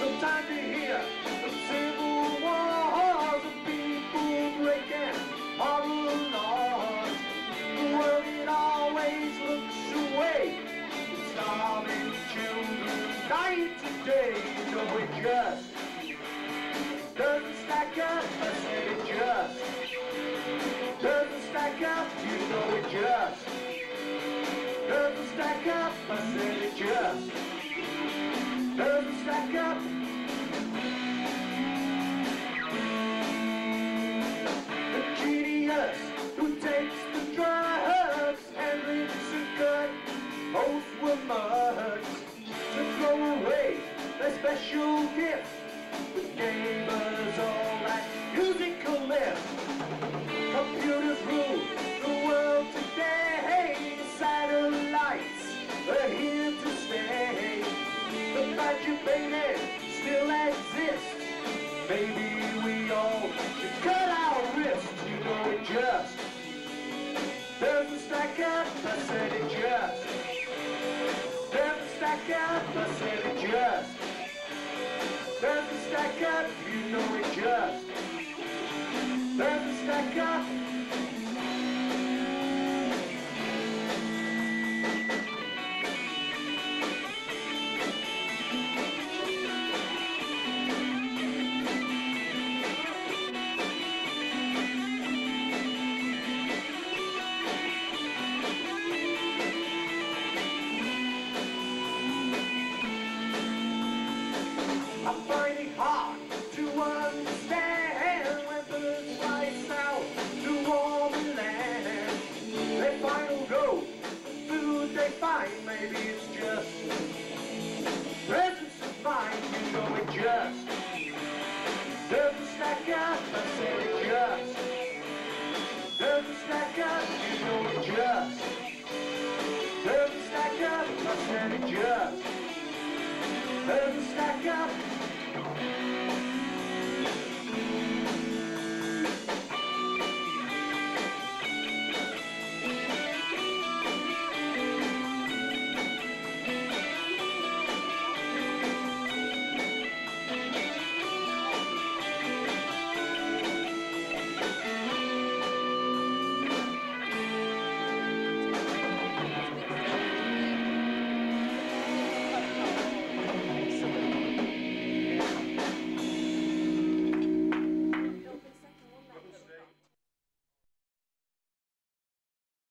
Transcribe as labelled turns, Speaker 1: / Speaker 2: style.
Speaker 1: Sometimes you hear the civil wars people breaking laws. The world it always looks away. Starving children today. Just doesn't stack up. I said it just doesn't stack up. You know it just doesn't stack up. I said it just doesn't stack up. The genius who takes the drugs and lives a gut. Both were mugs to throw away their special gift. Baby still exists. Maybe we all should cut our wrists. You know it just doesn't stack up. I said it just doesn't stack up. I said it just doesn't stack up. You know it just maybe it's just presence of mind, you know it just doesn't stack up. I said it just doesn't stack up, you know it just doesn't stack up. I said it just doesn't stack up.